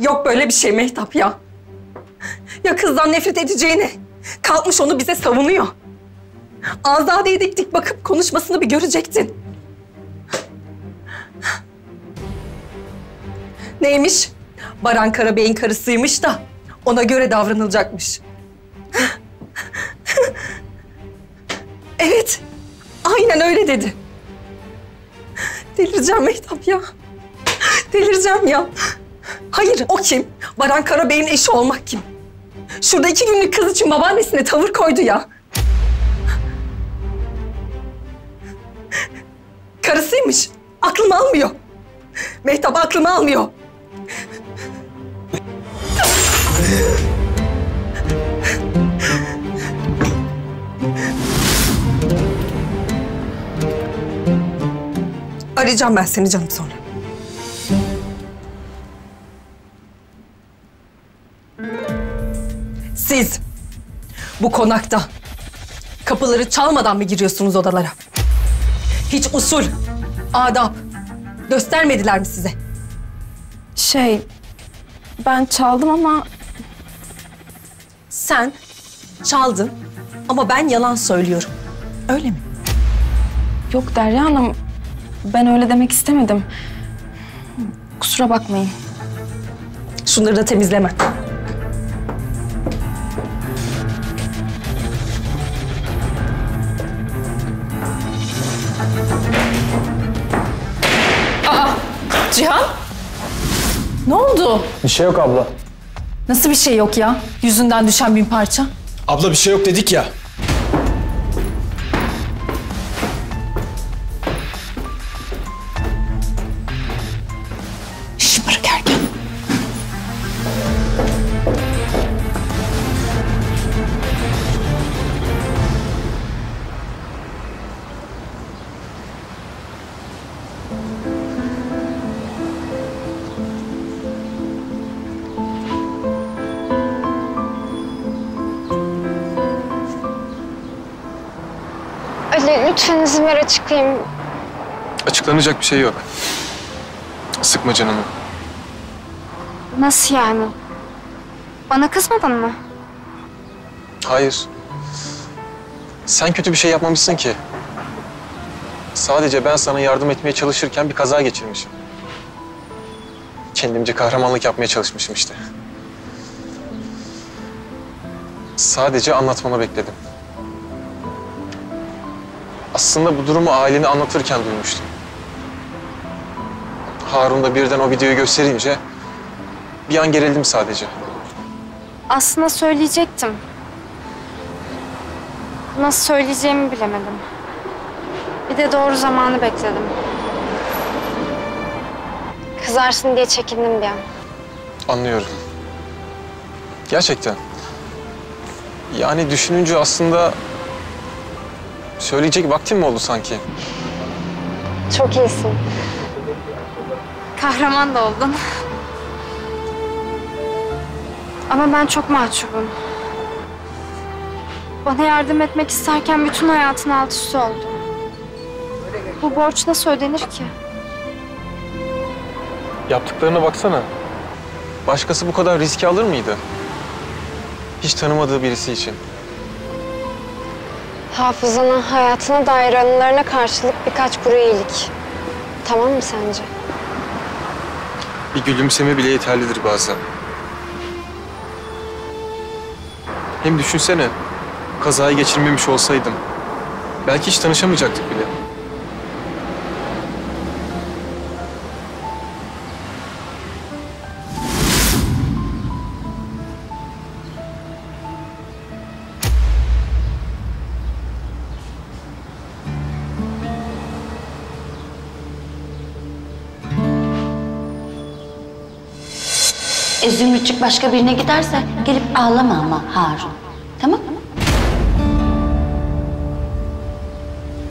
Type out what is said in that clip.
Yok böyle bir şey Mehtap ya. Ya kızdan nefret edeceğini. Kalkmış onu bize savunuyor. Azade'ye dik dik bakıp konuşmasını bir görecektin. Neymiş? Baran Karabey'in karısıymış da ona göre davranılacakmış. Evet, aynen öyle dedi. Delireceğim Mehtap ya. Delireceğim ya. Hayır, o kim? Baran Karabey'in eşi olmak kim? Şurada iki günlük kız için babaannesine tavır koydu ya. Karısıymış. Aklım almıyor. Mehtap aklım almıyor. Arayacağım ben seni canım sonra. Siz bu konakta kapıları çalmadan mı giriyorsunuz odalara? Hiç usul, adap göstermediler mi size? Şey, ben çaldım ama Sen çaldın ama ben yalan söylüyorum. Öyle mi? yok Derya Hanım. Ben öyle demek istemedim. Kusura bakmayın. Şunları da temizleme. Cihan? Ne oldu? Bir şey yok abla. Nasıl bir şey yok ya? Yüzünden düşen bin parça. Abla bir şey yok dedik ya. Ali lütfen izin ver açıklayayım. Açıklanacak bir şey yok. Sıkma canını. Nasıl yani? Bana kızmadın mı? Hayır. Sen kötü bir şey yapmamışsın ki. Sadece ben sana yardım etmeye çalışırken bir kaza geçirmişim. Kendimce kahramanlık yapmaya çalışmışım işte. Sadece anlatmanı bekledim. Aslında bu durumu ailene anlatırken duymuştum. Harun da birden o videoyu gösterince bir an gerildim sadece. Aslında söyleyecektim. Nasıl söyleyeceğimi bilemedim. Bir de doğru zamanı bekledim. Kızarsın diye çekindim bir an. Anlıyorum. Gerçekten. Yani düşününce aslında söyleyecek vaktim mi oldu sanki? Çok iyisin. Kahraman da oldun. Ama ben çok mahcubum. Bana yardım etmek isterken bütün hayatın alt üst oldu. Bu borç nasıl ödenir ki? Yaptıklarına baksana. Başkası bu kadar riski alır mıydı? Hiç tanımadığı birisi için. Hafızana, hayatına dair anılarına karşılık birkaç kuru iyilik. Tamam mı sence? Bir gülümseme bile yeterlidir bazen. Hem düşünsene, kazayı geçirmemiş olsaydım. Belki hiç tanışamayacaktık bile. E, Zümrütçük başka birine giderse gelip ağlama ama Harun. Tamam mı?